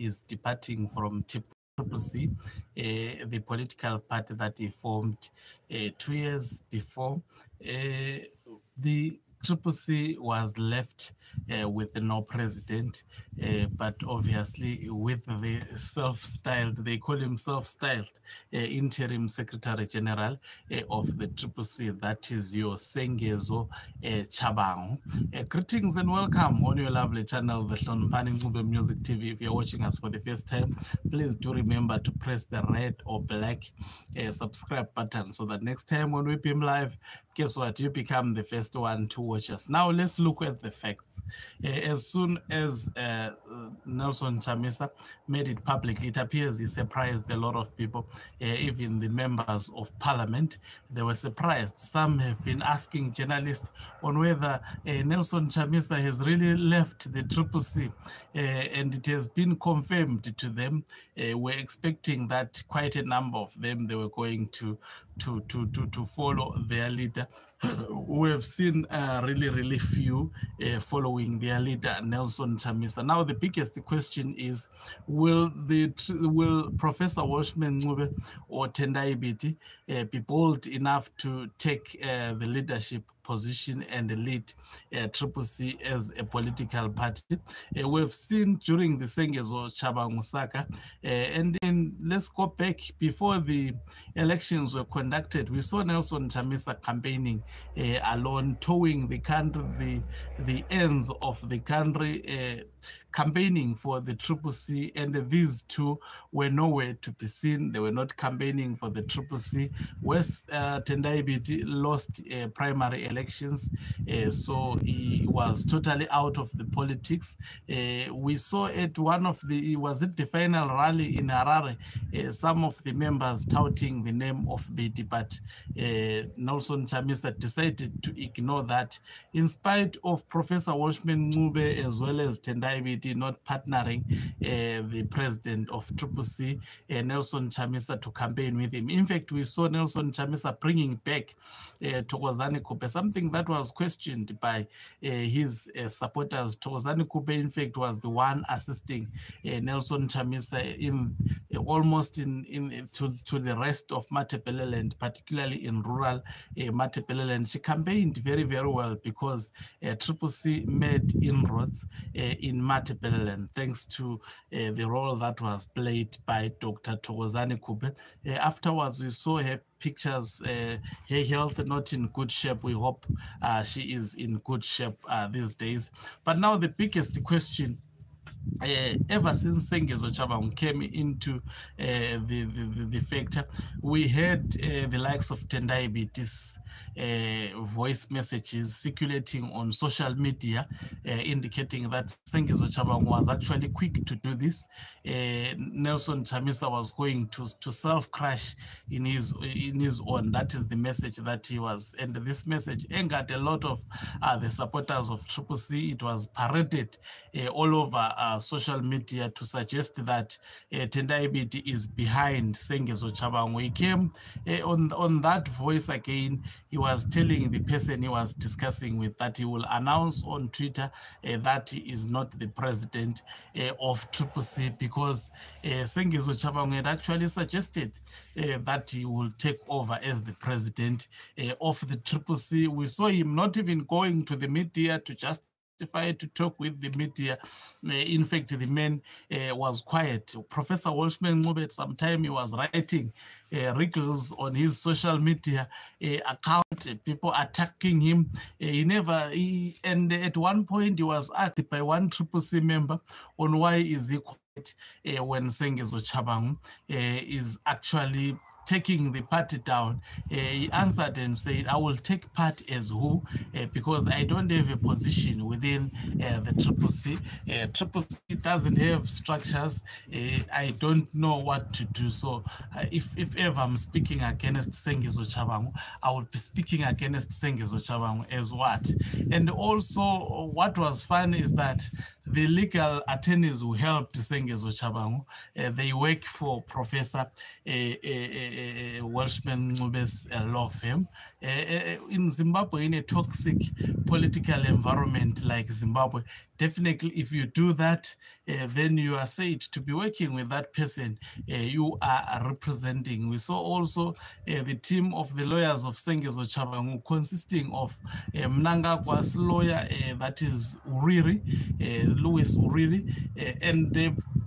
is departing from Triple C, uh, the political party that he formed uh, two years before. Uh, the Triple C was left uh, with no president, uh, but obviously with the self-styled, they call him self-styled uh, interim secretary general uh, of the Triple C, that is your Sengezo uh, Chabang. Uh, greetings and welcome on your lovely channel, the Ncube Music TV. If you're watching us for the first time, please do remember to press the red or black subscribe button so that next time when we beam live, guess what? You become the first one to watch us. Now let's look at the facts. Uh, as soon as uh, Nelson Chamisa made it public, it appears he surprised a lot of people, uh, even the members of parliament. They were surprised. Some have been asking journalists on whether uh, Nelson Chamisa has really left the Triple C, uh, and it has been confirmed to them. We're expecting that quite a number of them they were going to to to to, to follow their leader. We have seen uh, really, really few uh, following their leader Nelson Chamisa. Now, the biggest question is: Will the will Professor Welshman or Tendai Biti uh, be bold enough to take uh, the leadership position and lead uh, Triple C as a political party. Uh, we've seen during the Sengezo Tshabangu uh, and then let's go back before the elections were conducted. We saw Nelson Chamisa campaigning uh, alone, towing the country, the, the ends of the country uh, campaigning for the Triple C, and these two were nowhere to be seen. They were not campaigning for the Triple C. West uh, Tendai Biti lost uh, primary elections, uh, so he was totally out of the politics. Uh, we saw at one of the, was it the final rally in Harare, uh, some of the members touting the name of Biti, but uh, Nelson Chamisa decided to ignore that. In spite of Professor Welshman Ncube as well as Tendai Biti not partnering uh, the president of Triple uh, Nelson Chamisa, to campaign with him. In fact, we saw Nelson Chamisa bringing back uh, Thokozani Kupe, something that was questioned by uh, his supporters. Thokozani Kupe, in fact, was the one assisting Nelson Chamisa in almost in, in to, to the rest of Matabeleland, particularly in rural uh, Matabeleland. She campaigned very, very well because uh, C made inroads uh, in Matabeleland thanks to uh, the role that was played by Dr. Thokozani Kupe. Uh, afterwards, we saw her pictures, uh, her health not in good shape. We hope uh, she is in good shape uh, these days. But now the biggest question uh, ever since Sengezo Chabang came into uh, the, the, the factor, we had uh, the likes of Tendai Biti's voice messages circulating on social media indicating that Sengezo Chabang was actually quick to do this. Nelson Chamisa was going to, to self-crash in his in his own. That is the message that he was. And this message angered a lot of the supporters of Triple C. It was paraded all over uh, social media to suggest that uh, Tendai Biti is behind Sengezo Chabang. He came uh, on, on that voice again. He was telling the person he was discussing with that he will announce on Twitter uh, that he is not the president uh, of Triple C because uh, Sengezo Chabang had actually suggested uh, that he will take over as the president of the Triple C. We saw him not even going to the media to just to talk with the media. Uh, in fact, the man uh, was quiet. Professor Welshman Ncube, at some time, he was writing uh, wrinkles on his social media account, people attacking him. he never, he, and at one point, he was asked by one Triple C member on why is he quiet uh, when Sengezo Chabang uh, is actually taking the party down, uh, he answered and said, I will take part as who, uh, because I don't have a position within uh, the Triple C. Triple C doesn't have structures. I don't know what to do. So if, if ever I'm speaking against Sengezo Chabang, I will be speaking against Sengezo Chabang as what? And also what was fun is that the legal attorneys who helped Sengezo Chabang, uh, they work for Professor uh, Eh, Welshman Ncube's uh, eh, law firm. Uh, in Zimbabwe, in a toxic political environment like Zimbabwe, definitely if you do that, then you are said to be working with that person you are representing. We saw also the team of the lawyers of Sengezo Tshabangu consisting of uh, Mnangagwa's lawyer, that is Uriri, Lewis Uriri, and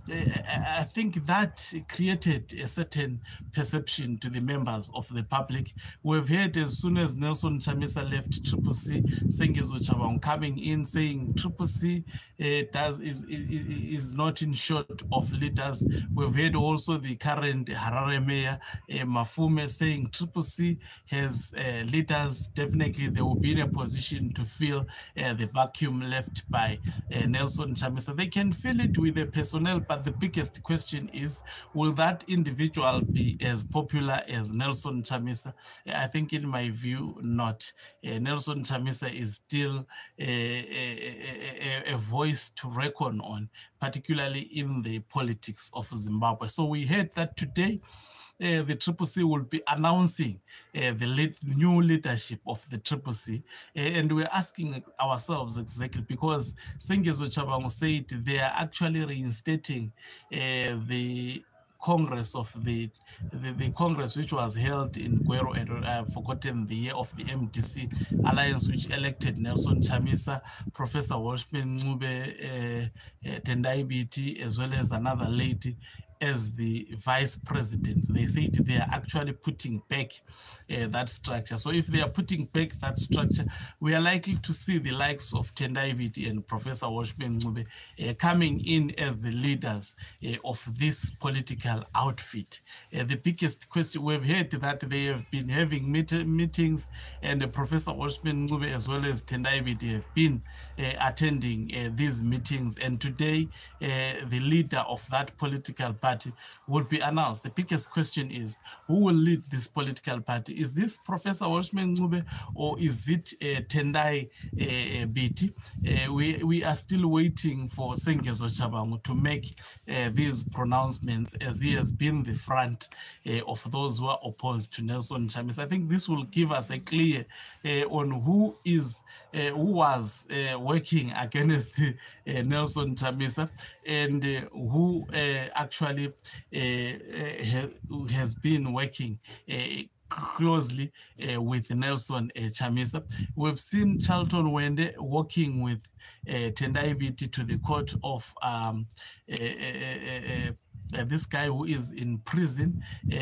I think that created a certain perception to the members of the public. We've heard as soon as Nelson Chamisa left Triple C, Sengezo Chabang coming in saying Triple C uh, does is, is, is not in short of leaders. We've heard also the current Harare mayor uh, Mafume saying Triple C has uh, leaders. Definitely, they will be in a position to fill the vacuum left by Nelson Chamisa. They can fill it with the personnel but the biggest question is, will that individual be as popular as Nelson Chamisa? I think in my view, not. Uh, Nelson Chamisa is still a, a, a, a voice to reckon on, particularly in the politics of Zimbabwe. So we heard that today, uh, the Triple C will be announcing uh, the lead, new leadership of the Triple C. Uh, and we're asking ourselves exactly because Sengezo Tshabangu said they are actually reinstating uh, the Congress of the, the, the Congress which was held in and I've forgotten the year of the MDC alliance which elected Nelson Chamisa, Professor Welshman Ncube, uh, uh, Tendai Biti, as well as another lady as the vice presidents. They said they are actually putting back uh, that structure. So if they are putting back that structure, we are likely to see the likes of Tendai and Professor Ncube uh, coming in as the leaders uh, of this political outfit. Uh, the biggest question, we've heard that they have been having meet meetings and Professor Ncube as well as Tendai have been uh, attending uh, these meetings. And today, the leader of that political party party will be announced. The biggest question is who will lead this political party? Is this Professor Welshman Ncube or is it uh, Tendai uh, Biti? Uh, we, we are still waiting for Sengezo Tshabangu to make uh, these pronouncements as he has been the front uh, of those who are opposed to Nelson Chamisa. I think this will give us a clear uh, on who is who was working against Nelson Chamisa and who actually uh, uh, has been working uh, closely uh, with Nelson uh, Chamisa. We've seen Charlton Hwende working with uh, Tendai Biti to the court of um, uh, this guy who is in prison, uh,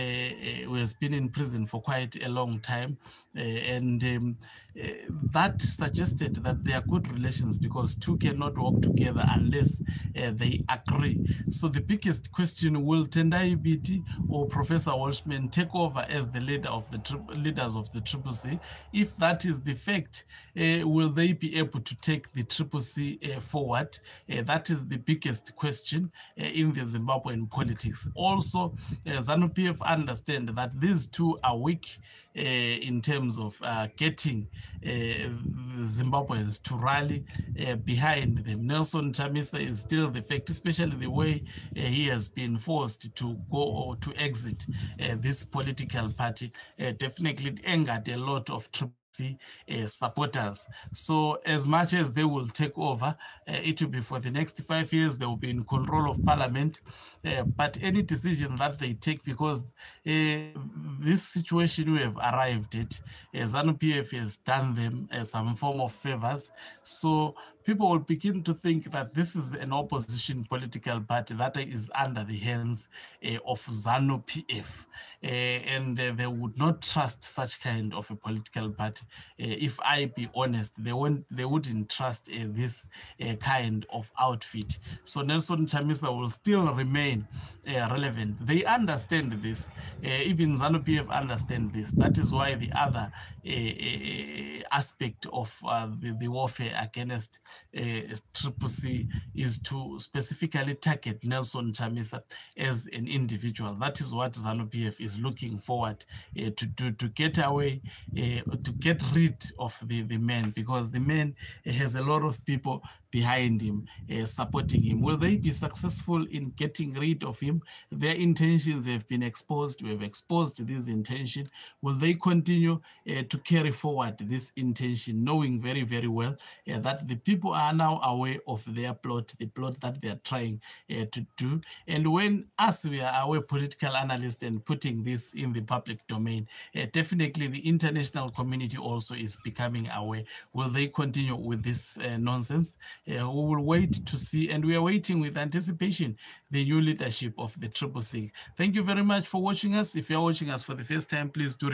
who has been in prison for quite a long time, uh, and um, uh, that suggested that there are good relations because two cannot work together unless uh, they agree. So the biggest question, will Tendai Biti or Professor Welshman take over as the leader of the leaders of the Triple C? If that is the fact, uh, will they be able to take the Triple C forward? that is the biggest question in the Zimbabwean politics. Also, ZANU-PF understand that these two are weak uh, in terms of uh, getting uh, Zimbabweans to rally behind them. Nelson Chamisa is still the fact, especially the way he has been forced to go or to exit this political party. definitely it angered a lot of troops uh, supporters. So as much as they will take over, uh, it will be for the next five years, they will be in control of parliament. Uh, but any decision that they take, because this situation we have arrived at, uh, ZANU-PF has done them some form of favors. So people will begin to think that this is an opposition political party that is under the hands uh, of ZANU PF. Uh, eh, and uh, they would not trust such kind of a political party. If I be honest, they, won't, they wouldn't trust this kind of outfit. So Nelson Chamisa will still remain relevant. They understand this. even ZANU PF understand this. That is why the other aspect of the, the warfare against uh, Triple C is to specifically target Nelson Chamisa as an individual. That is what ZANU-PF is looking forward uh, to do, to get away, uh, to get rid of the, the man, because the man has a lot of people behind him, uh, supporting him. Will they be successful in getting rid of him? Their intentions have been exposed. We have exposed this intention. Will they continue uh, to carry forward this intention, knowing very, very well uh, that the people are now aware of their plot, the plot that they are trying uh, to do? And when us, we are aware political analysts and putting this in the public domain, uh, definitely the international community also is becoming aware. Will they continue with this uh, nonsense? Uh, we will wait to see, and we are waiting with anticipation the new leadership of the Triple C. Thank you very much for watching us. If you're watching us for the first time, please do remember